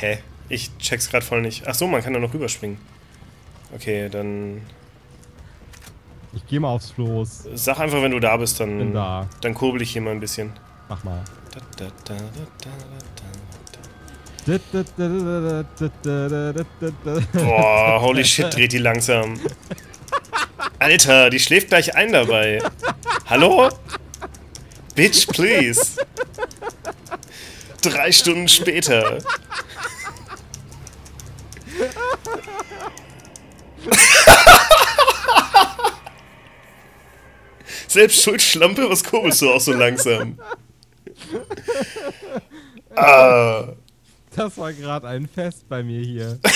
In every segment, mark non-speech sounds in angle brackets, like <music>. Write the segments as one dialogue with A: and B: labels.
A: Hä? Ich check's gerade voll nicht. Ach so, man kann da noch rüberspringen. Okay, dann...
B: Ich geh mal aufs Floß.
A: Sag einfach, wenn du da bist, dann...
B: Bin da.
A: Dann kurbel ich hier mal ein bisschen.
B: Mach mal.
A: Da, da. Boah, holy shit, dreht die langsam. Alter, die schläft gleich ein dabei. Hallo? Bitch, please. Drei Stunden später. <laughs> Selbst schuld, Schlampe, was kurbelst du auch so langsam?
B: ah. Das war gerade ein Fest bei mir hier. <laughs>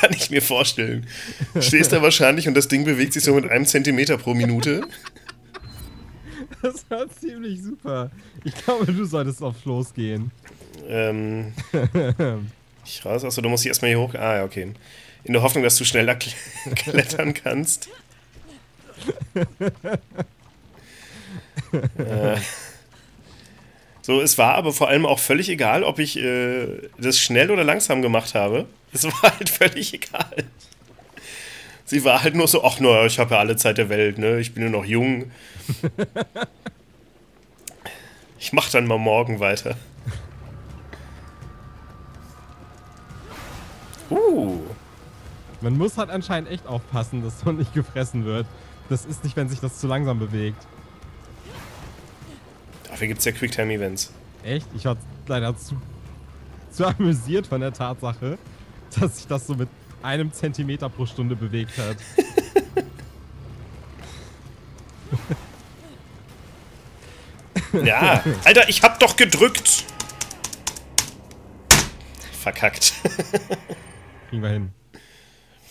A: Kann ich mir vorstellen. Stehst da wahrscheinlich und das Ding bewegt sich so mit einem Zentimeter pro Minute.
B: Das war ziemlich super. Ich glaube, du solltest aufs Floß gehen.
A: Ähm. <laughs> ich raus. Achso, du musst hier erstmal hier hoch. Ah, ja, okay. In der Hoffnung, dass du schneller <laughs> klettern kannst. äh. So, es war aber vor allem auch völlig egal, ob ich äh, das schnell oder langsam gemacht habe. Es <laughs> war halt völlig egal. Sie war halt nur so, ach nur, ich habe ja alle Zeit der Welt, ne? Ich bin nur noch jung. ich mach dann mal morgen weiter.
B: Uh. Man muss halt anscheinend echt aufpassen, dass man nicht gefressen wird. Das ist nicht, wenn sich das zu langsam bewegt.
A: Dafür gibt es ja Quicktime-Events.
B: Echt? Ich war leider zu, zu amüsiert von der Tatsache, dass sich das so mit einem Zentimeter pro Stunde bewegt hat. <laughs>
A: ja, Alter, ich hab doch gedrückt. Verkackt. <laughs>
B: Kriegen wir hin.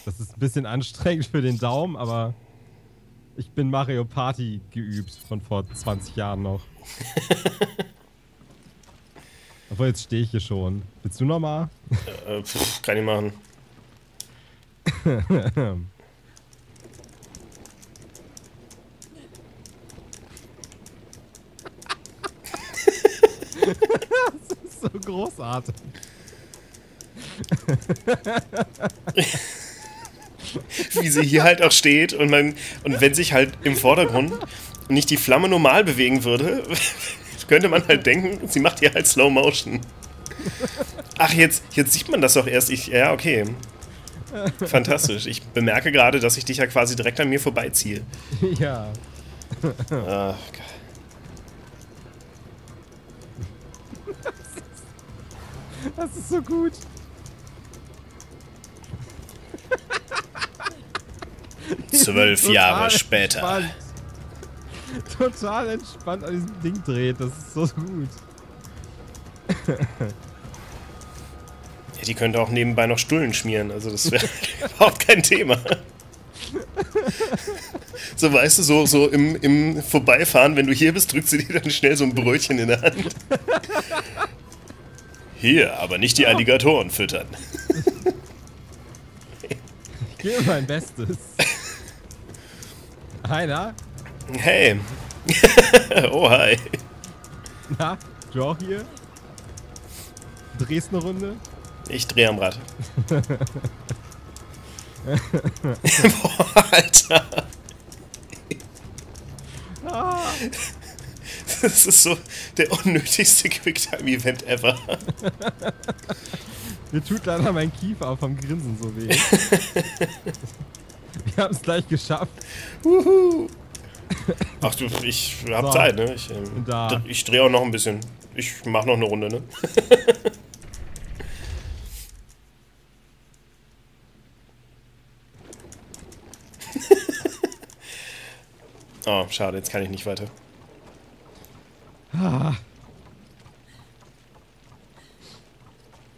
B: Das ist ein bisschen anstrengend für den Daumen, aber ich bin Mario Party geübt von vor 20 Jahren noch. <laughs> Obwohl, jetzt stehe ich hier schon. Willst du nochmal?
A: Äh, pff, kann ich machen. <laughs>
B: das ist so großartig. <laughs>
A: Wie sie hier halt auch steht und man und wenn sich halt im Vordergrund nicht die Flamme normal bewegen würde, <laughs> könnte man halt denken, sie macht hier halt Slow Motion. Ach, jetzt, jetzt sieht man das doch erst. Ich, ja, okay. Fantastisch. Ich bemerke gerade, dass ich dich ja quasi direkt an mir vorbeiziehe. <laughs>
B: Ja. Ach, geil. Das ist so gut.
A: Zwölf Jahre später.
B: Entspannt. Total entspannt an diesem Ding dreht. Das ist so gut. <laughs>
A: Ja, die könnte auch nebenbei noch Stullen schmieren. Also das wäre <laughs> überhaupt kein Thema. <laughs> So, weißt du, so, so im, im Vorbeifahren, wenn du hier bist, drückt sie dir dann schnell so ein Brötchen in der Hand. Hier, aber nicht die Alligatoren füttern.
B: Ich gebe mein Bestes. Heiner?
A: Hey. <laughs> oh, hi.
B: Na, du auch hier? Drehst eine Runde?
A: Ich drehe am Rad. <laughs> <laughs> Boah, Alter. Ah. Das ist so der unnötigste Quicktime-Event ever.
B: Mir tut leider mein Kiefer vom Grinsen so weh. <laughs> Wir haben es gleich geschafft.
A: Wuhu. Ach du, ich hab so. Zeit, ne? Ich, ähm, ich drehe auch noch ein bisschen. Ich mach noch eine Runde, ne? <laughs> oh, schade, jetzt kann ich nicht weiter.
B: Ah.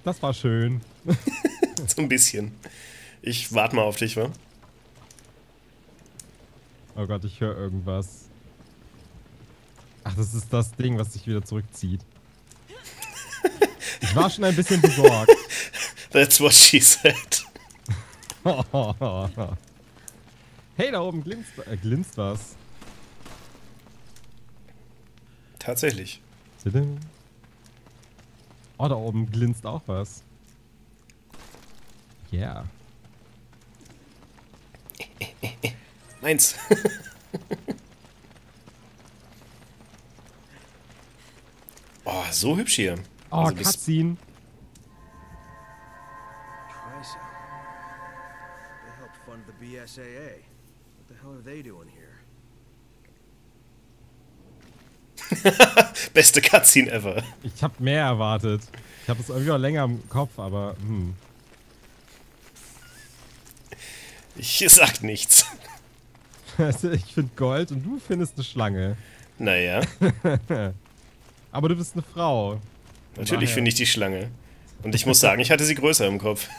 B: Das war schön. <laughs>
A: so ein bisschen. Ich warte mal auf dich, wa?
B: Oh Gott, ich höre irgendwas. Ach, das ist das Ding, was sich wieder zurückzieht. Ich war schon ein bisschen besorgt.
A: That's what she said. <laughs>
B: hey, da oben glinst, äh, glinst was.
A: Tatsächlich.
B: Oh, da oben glinst auch was. Yeah.
A: Meins. <laughs> oh, so hübsch hier.
B: Oh,
A: Also
B: Cutscene.
C: Tricep. They helped fund the BSAA. What the hell are they doing here? <laughs>
A: Beste Cutscene ever.
B: Ich habe mehr erwartet. Ich habe es irgendwie auch länger im Kopf, aber hm.
A: Ich sag nichts.
B: Also, ich finde Gold und du findest eine Schlange.
A: Naja, <laughs>
B: Aber du bist eine Frau.
A: natürlich finde ich die Schlange. Und ich muss sagen, ich hatte sie größer im Kopf.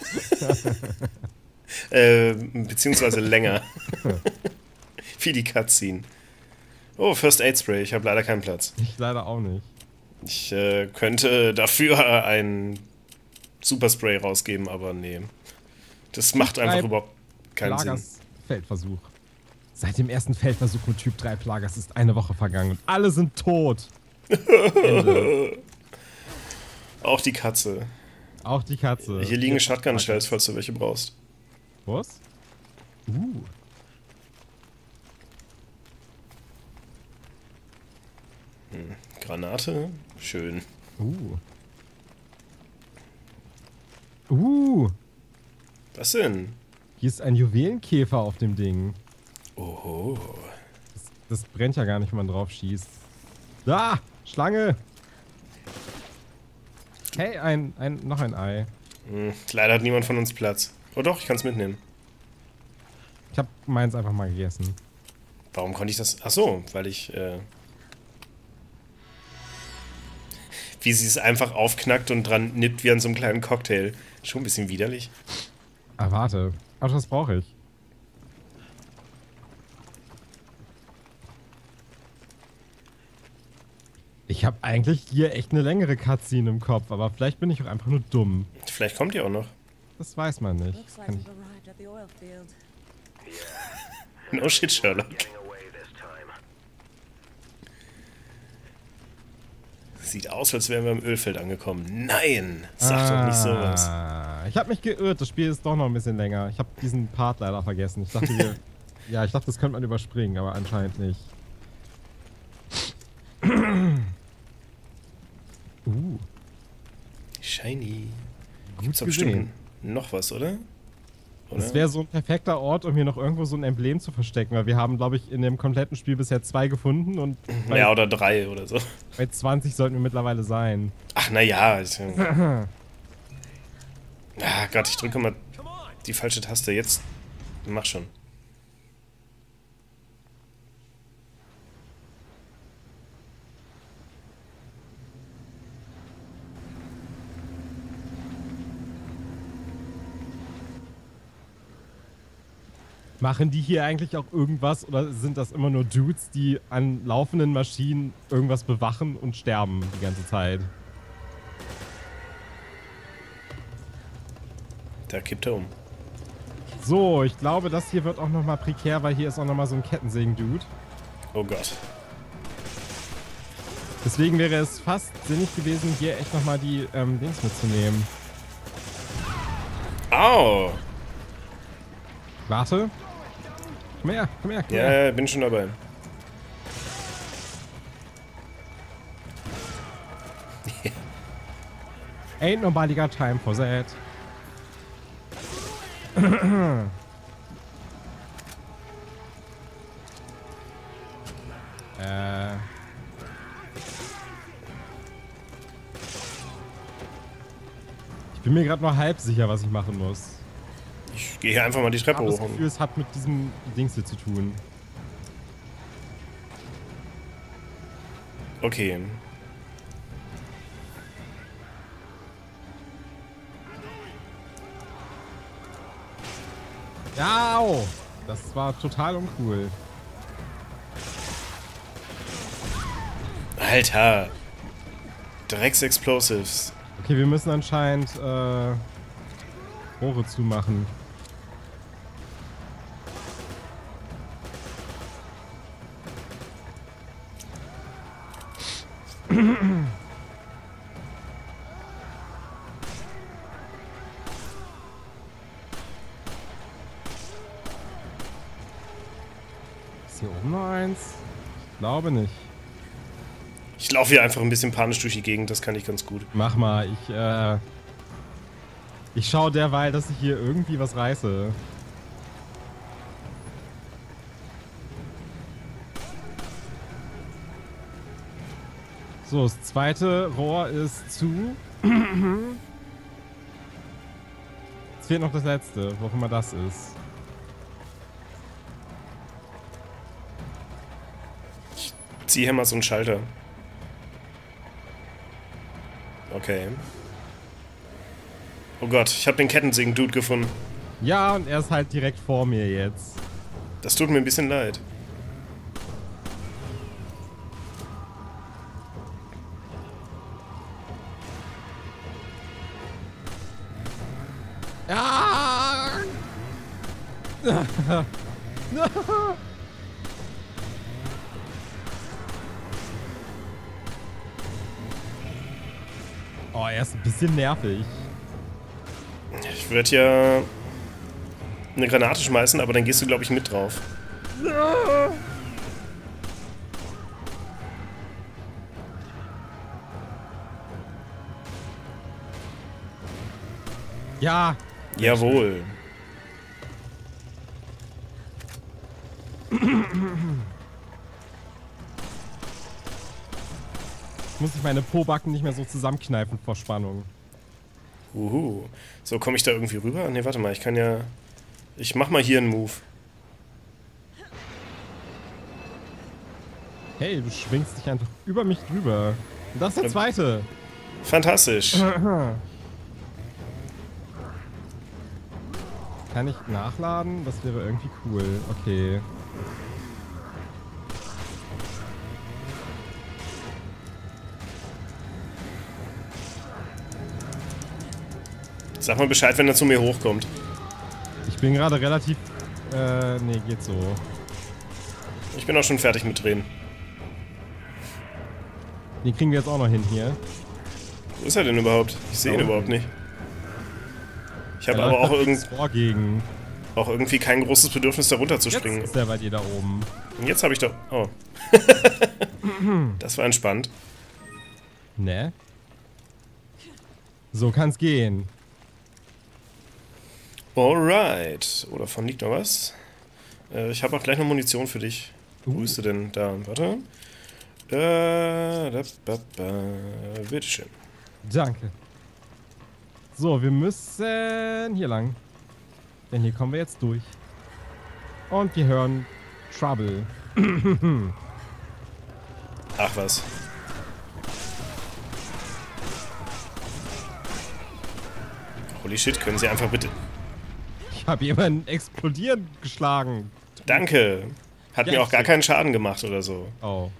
A: <laughs> äh, beziehungsweise länger. <laughs> Wie die Cutscene. Oh, First Aid Spray. Ich habe leider keinen Platz.
B: Ich leider auch nicht.
A: Ich äh, könnte dafür ein Superspray rausgeben, aber nee. Das macht einfach überhaupt keinen Sinn.
B: Plagers Feldversuch. Seit dem ersten Feldversuch mit Typ 3 Plagers ist eine Woche vergangen und alle sind tot. <laughs>
A: Auch die Katze.
B: Auch die Katze.
A: Hier liegen Shotgun-Shells, falls du welche brauchst.
B: Was? Uh.
A: Granate? Schön.
B: Uh. Uh.
A: Was denn?
B: Hier ist ein Juwelenkäfer auf dem Ding.
A: Oho.
B: Das, das brennt ja gar nicht, wenn man drauf schießt. Da! Schlange! Hey, ein, ein, noch ein Ei.
A: Hm, leider hat niemand von uns Platz. Oh doch, ich kann es mitnehmen.
B: Ich hab meins einfach mal gegessen.
A: Warum konnte ich das? Ach so, weil ich. Äh wie sie es einfach aufknackt und dran nippt wie an so einem kleinen Cocktail. Schon ein bisschen widerlich.
B: Ah, warte. Ach, das brauche ich. Ich habe eigentlich hier echt eine längere Cutscene im Kopf, aber vielleicht bin ich auch einfach nur dumm.
A: Vielleicht kommt die auch noch.
B: Das weiß man nicht. <laughs>
A: No shit, Sherlock. Sieht aus, als wären wir im Ölfeld angekommen. Nein! Sag doch nicht sowas.
B: Ah, Ich habe mich geirrt. Das Spiel ist doch noch ein bisschen länger. Ich habe diesen Part leider vergessen. Ich dachte, wir, <laughs> ja, ich dachte, das könnte man überspringen, aber anscheinend nicht. <laughs> Uh,
A: Shiny.
B: gut
A: Gibt's
B: gesehen.
A: noch was, oder? Oder?
B: Das wäre so ein perfekter Ort, um hier noch irgendwo so ein Emblem zu verstecken, weil wir haben, glaube ich, in dem kompletten Spiel bisher zwei gefunden und bei,
A: ja, oder drei oder so. <laughs>
B: bei 20 sollten wir mittlerweile sein.
A: Ach, naja. <clears throat> Ah, Gott, ich drücke mal die falsche Taste. Jetzt. Mach schon.
B: Machen die hier eigentlich auch irgendwas oder sind das immer nur Dudes, die an laufenden Maschinen irgendwas bewachen und sterben die ganze Zeit?
A: Da kippt er um.
B: So, ich glaube, das hier wird auch nochmal prekär, weil hier ist auch nochmal so ein Kettensägen-Dude.
A: Oh Gott.
B: Deswegen wäre es fast sinnig gewesen, hier echt nochmal die ähm, Dings mitzunehmen.
A: Au!
B: Warte. Komm her, komm her, komm
A: Ja,
B: her.
A: bin schon dabei. <laughs>
B: Ain't nobody got time for that. <clears throat> äh. Ich bin mir gerade nur halb sicher, was ich machen muss.
A: Ich gehe hier einfach mal die
B: Ich
A: Treppe
B: habe das
A: hoch.
B: Gefühl, es hat mit diesem Dings hier zu tun.
A: Okay.
B: Ja, au! Das war total uncool.
A: Alter. Drecks-Explosives.
B: Okay, wir müssen anscheinend äh, Rohre zumachen. Hier oben noch eins? Glaube nicht.
A: Ich laufe hier einfach ein bisschen panisch durch die Gegend, das kann ich ganz gut.
B: Mach mal, ich, äh. Ich schau derweil, dass ich hier irgendwie was reiße. So, das zweite Rohr ist zu. <clears throat> Jetzt fehlt noch das letzte, wo auch immer das ist.
A: Zieh hier mal so einen Schalter. Okay. Oh Gott, ich habe den Kettensägen-Dude gefunden.
B: Ja, und er ist halt direkt vor mir jetzt.
A: Das tut mir ein bisschen leid.
B: Ja! <laughs> <laughs> er ist ein bisschen nervig.
A: Ich würde ja eine Granate schmeißen, aber dann gehst du, glaube ich, mit drauf.
B: Ja,
A: Jawohl.
B: Muss ich meine Pobacken nicht mehr so zusammenkneifen vor Spannung.
A: Uhu. So, komme ich da irgendwie rüber? Ne, warte mal, ich kann ja... Ich mach mal hier einen Move.
B: Hey, du schwingst dich einfach über mich drüber. Und das ist der
A: Ja.
B: zweite.
A: Fantastisch.
B: Kann ich nachladen? Das wäre irgendwie cool. Okay.
A: Sag mal Bescheid, wenn er zu mir hochkommt.
B: Ich bin gerade relativ... Äh, nee, geht so.
A: Ich bin auch schon fertig mit Drehen.
B: Den kriegen wir jetzt auch noch hin hier.
A: Wo ist er denn überhaupt? Ich sehe ihn
B: Da
A: überhaupt nicht. Ich habe aber auch, irgend, auch irgendwie kein großes Bedürfnis, da runter zu
B: Jetzt ist der bei dir da oben.
A: Und jetzt habe ich doch... Oh. <laughs> das war entspannt.
B: Ne? So kann's gehen.
A: Alright. Oh, davon liegt noch was. Äh, ich habe auch gleich noch Munition für dich. Wo
B: Uh.
A: bist du denn? Da, warte. Äh, da, ba, ba. Bitteschön.
B: Danke. So, wir müssen hier lang. Denn hier kommen wir jetzt durch. Und wir hören Trouble. <clears throat>
A: Ach was. Holy shit, können Sie einfach bitte...
B: Ich habe jemanden explodieren geschlagen.
A: Danke. Hat
B: Ja,
A: mir auch gar keinen Schaden gemacht oder so.
B: Oh.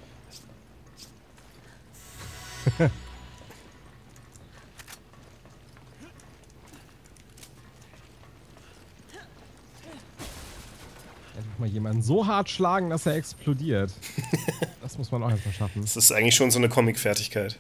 B: <laughs> Einfach mal jemanden so hart schlagen, dass er explodiert. <laughs> Das muss man auch erstmal schaffen.
A: Das ist eigentlich schon so eine Comic-Fertigkeit.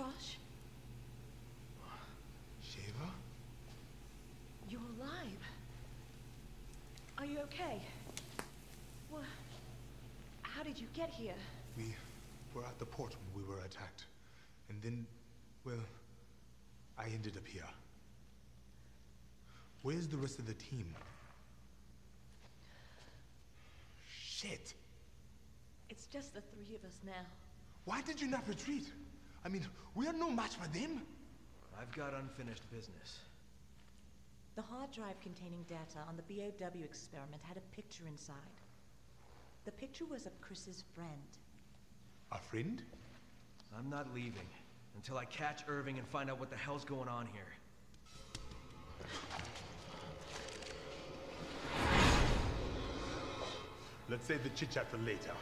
D: Josh,
E: Shiva?
D: you're alive. Are you okay? Well, how did you get here?
E: We were at the port when we were attacked. And then, well, I ended up here. Where's the rest of the team? Shit!
D: It's just the three of us now.
E: Why did you not retreat? I mean, we are no match for them.
C: I've got unfinished business.
D: The hard drive containing data on the BOW experiment had a picture inside. The picture was of Chris's friend.
E: A friend?
C: I'm not leaving until I catch Irving and find out what the hell's going on here.
E: Let's save the chit chat for later.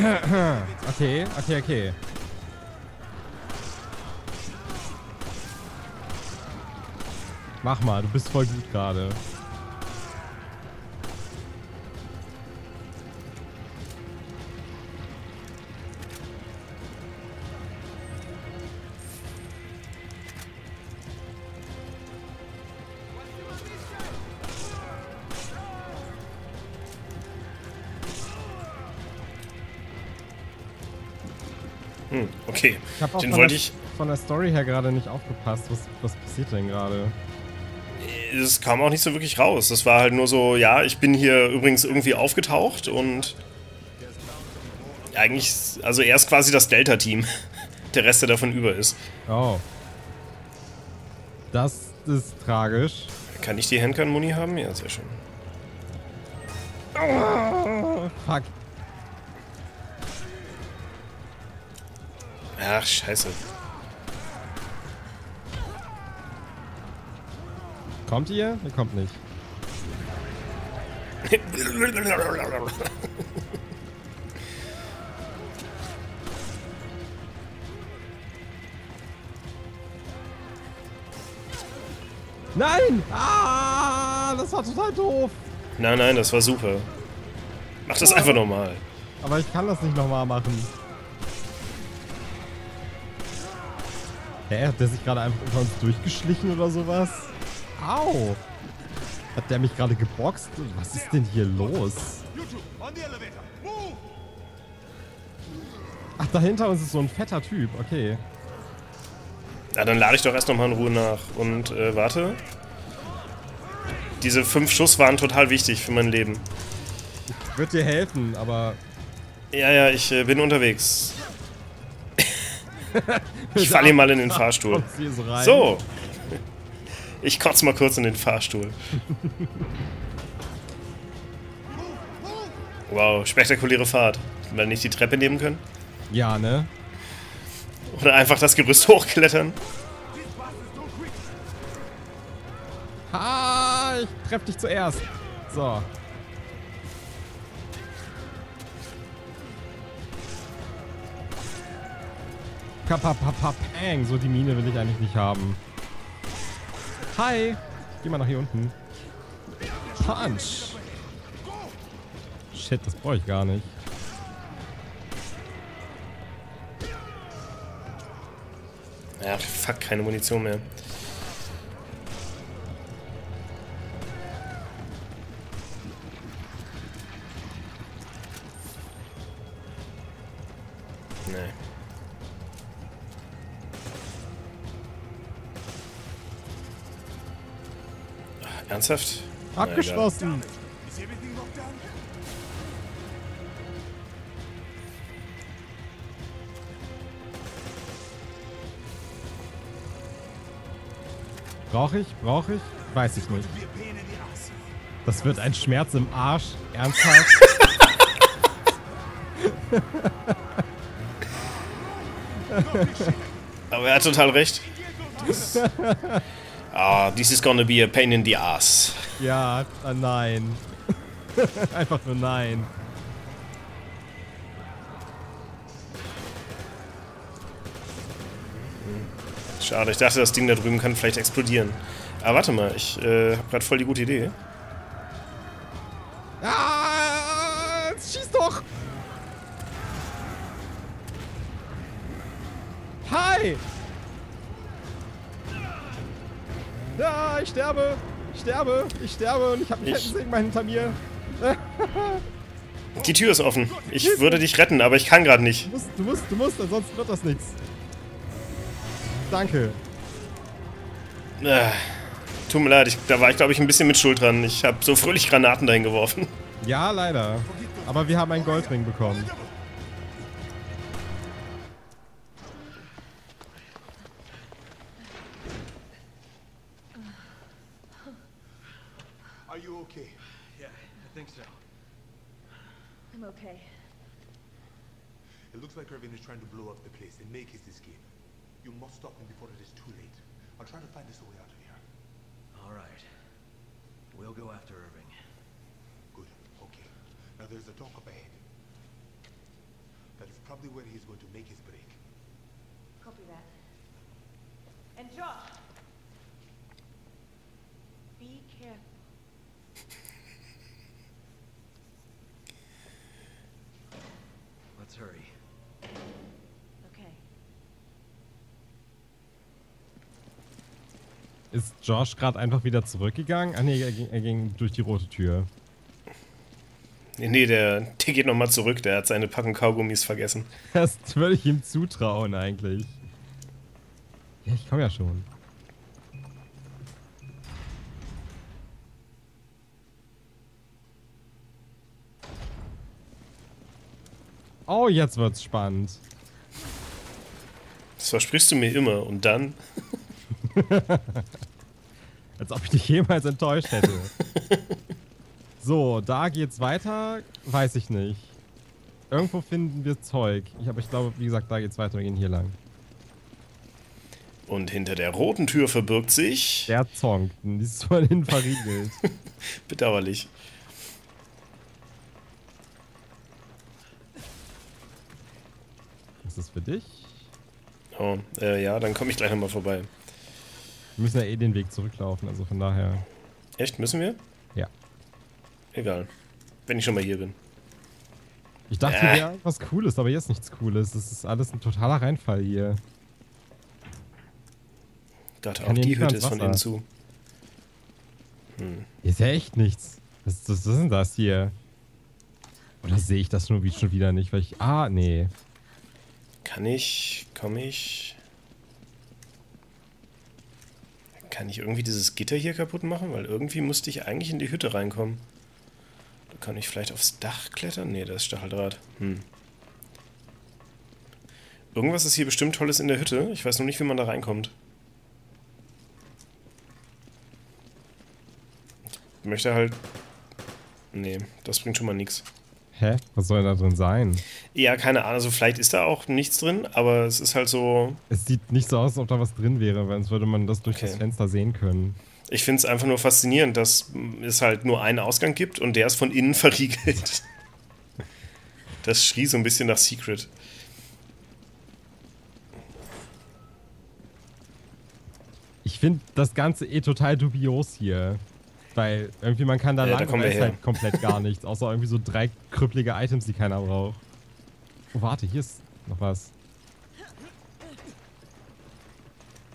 B: Okay, okay, okay. Mach mal, du bist voll gut gerade.
A: Okay. Den wollte ich.
B: von der Story her gerade nicht aufgepasst. Was, was passiert denn gerade?
A: Es kam auch nicht so wirklich raus. Das war halt nur so, ja, ich bin hier übrigens irgendwie aufgetaucht und eigentlich, also er ist quasi das Delta-Team. <laughs> Der Rest, der davon über ist.
B: Oh. Das ist tragisch.
A: Kann ich die Handgun-Muni haben? Ja, sehr schön.
B: Oh, fuck.
A: Ach, scheiße.
B: Kommt ihr? Ihr kommt nicht. Nein! Ah, das war total doof.
A: nein, nein, das war super. Mach das einfach normal.
B: Aber ich kann das nicht nochmal machen. Hä, hat der sich gerade einfach unter uns durchgeschlichen oder sowas? Au! Hat der mich gerade geboxt? Was ist denn hier los? Ach, dahinter uns ist so ein fetter Typ. Okay.
A: Ja, dann lade ich doch erst nochmal in Ruhe nach. Und, äh, warte. Diese fünf Schuss waren total wichtig für mein Leben.
B: Wird dir helfen, aber...
A: Ja, ja, ich äh, bin unterwegs. <laughs> Ich falle mal in den Fahrstuhl.
B: So.
A: Ich kotze mal kurz in den Fahrstuhl. Wow, spektakuläre Fahrt. Hätten wir nicht die Treppe nehmen können?
B: Ja, ne?
A: Oder einfach das Gerüst hochklettern?
B: Ha, ich treff dich zuerst. So. Kapapapapang. So die Mine will ich eigentlich nicht haben. Hi. Geh mal nach hier unten. Punch. Shit, das brauche ich gar nicht.
A: Ja, fuck, keine Munition mehr. Ernsthaft?
B: Abgeschlossen. Brauche ich? Brauche ich? Weiß ich nicht. Das wird ein Schmerz im Arsch. Ernsthaft?
A: Aber er hat total recht. <laughs> Ah, this is gonna be a pain in the ass.
B: ja, äh, nein. <laughs> Einfach nur nein.
A: Schade, ich dachte, das Ding da drüben kann vielleicht explodieren. Aber warte mal, ich äh, habe gerade voll die gute Idee.
B: Ich sterbe! Ich sterbe und ich habe einen
A: Ich-
B: Kettensägen hinter mir. <laughs>
A: Die Tür ist offen. Ich würde dich retten, aber ich kann gerade nicht.
B: Du musst, du musst, du musst, ansonsten wird das nichts. Danke.
A: Äh, tut mir leid, ich, da war ich glaube ich ein bisschen mit Schuld dran. Ich habe so fröhlich Granaten dahin geworfen.
B: Ja, leider. Aber wir haben einen Goldring bekommen.
E: It looks like Irving is trying to blow up the place and make his escape. You must stop him before it is too late. I'll try to find us a way out of here.
C: All right. We'll go after Irving.
E: Good. Okay. Now there's a dock up ahead. That is probably where he's going to make his break.
D: Copy that. And Josh!
B: Ist Josh gerade einfach wieder zurückgegangen? Ah nee, er ging, er ging durch die rote Tür.
A: Nee, der, der geht nochmal zurück, der hat seine Packung Kaugummis vergessen.
B: Das würde ich ihm zutrauen eigentlich. Ja, ich komme ja schon. Oh, jetzt wird's spannend.
A: Das versprichst du mir immer. Und dann? <laughs>
B: Als ob ich dich jemals enttäuscht hätte. <laughs> so, da geht's weiter. Weiß ich nicht. Irgendwo finden wir Zeug. Ich, aber ich glaube, wie gesagt, da geht's weiter. Wir gehen hier lang.
A: Und hinter der roten Tür verbirgt sich.
B: Der zonkt. Die ist innen verriegelt. <laughs>
A: Bedauerlich.
B: Ist das für dich?
A: Oh, äh, ja, dann komme ich gleich nochmal vorbei.
B: Wir müssen ja eh den Weg zurücklaufen, also von daher.
A: Echt, müssen wir?
B: Ja.
A: Egal. Wenn ich schon mal hier bin.
B: Ich dachte,
A: Äh.
B: hier wäre was Cooles, aber hier ist nichts Cooles. Das ist alles ein totaler Reinfall hier.
A: Gott, auch die Hütte ist von innen zu.
B: Hier ist ja echt nichts. Was, was, was ist denn das hier? Oder sehe ich das nur wie, schon wieder nicht? Weil ich. Ah, nee.
A: Kann ich, komme ich... Kann ich irgendwie dieses Gitter hier kaputt machen? Weil irgendwie musste ich eigentlich in die Hütte reinkommen. Da kann ich vielleicht aufs Dach klettern? Nee, da ist Stacheldraht. Hm. Irgendwas ist hier bestimmt Tolles in der Hütte. Ich weiß nur nicht, wie man da reinkommt. Ich möchte halt... Nee, das bringt schon mal nichts.
B: Hä? Was soll da drin sein?
A: Ja, keine Ahnung. Also vielleicht ist da auch nichts drin, aber es ist halt so...
B: Es sieht nicht so aus, als ob da was drin wäre, weil sonst würde man das durch das
A: Okay.
B: Fenster sehen können.
A: Ich finde es einfach nur faszinierend, dass es halt nur einen Ausgang gibt und der ist von innen <laughs> verriegelt. Das schrie so ein bisschen nach Secret.
B: Ich finde das Ganze eh total dubios hier. Weil irgendwie man kann da
A: Ja,
B: lang und da
A: wir
B: ist
A: her.
B: halt komplett gar <laughs> nichts. Außer irgendwie so drei krüppelige Items, die keiner braucht. Oh, warte, hier ist noch was.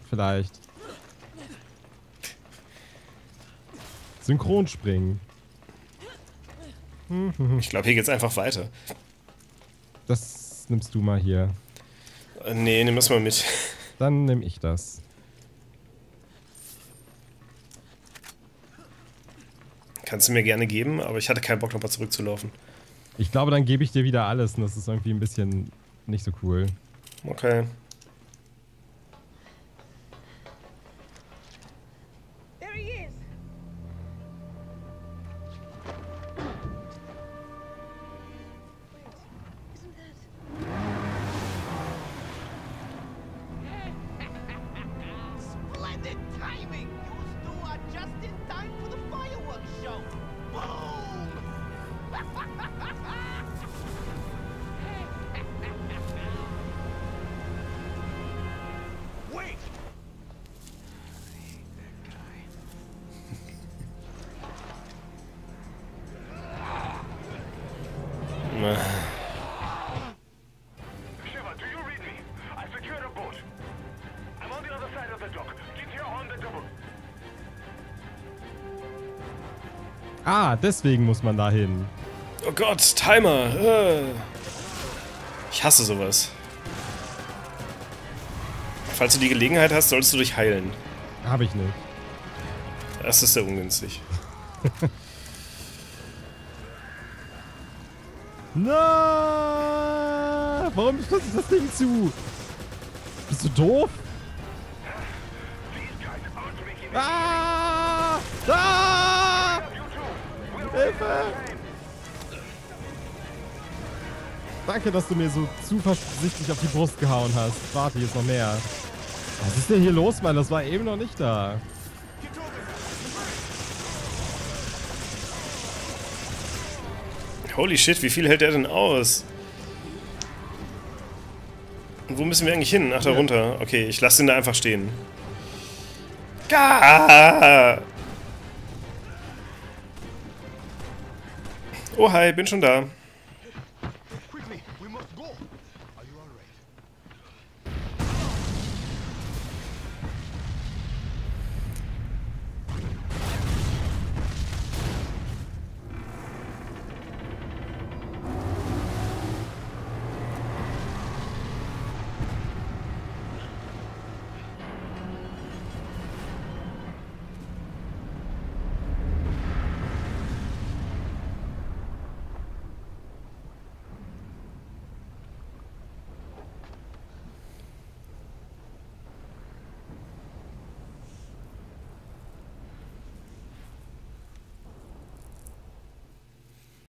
B: Vielleicht. Synchronspringen.
A: Ich glaube, hier geht's einfach weiter.
B: Das nimmst du mal hier.
A: Äh, nee, nimm das mal mit.
B: Dann nehme ich das.
A: Kannst du mir gerne geben, aber ich hatte keinen Bock, nochmal zurückzulaufen.
B: Ich glaube, dann gebe ich dir wieder alles und das ist irgendwie ein bisschen nicht so cool.
A: Okay.
B: Ah, deswegen muss man da hin.
A: Oh Gott, Timer. Äh. Ich hasse sowas. Falls du die Gelegenheit hast, solltest du dich heilen.
B: Habe ich nicht.
A: Das ist sehr ungünstig. <laughs>
B: Na, warum schließt das Ding zu? Bist du doof? Ah! Ah! Hilfe! Danke, dass du mir so zuversichtlich auf die Brust gehauen hast. Warte, hier ist noch mehr. Was ist denn hier los, Mann? Das war eben noch nicht da.
A: Holy shit, wie viel hält der denn aus? Und wo müssen wir eigentlich hin? Ach, da
B: Ja.
A: runter. Okay, ich lasse ihn da einfach stehen. Ga! Oh, hi, bin schon da.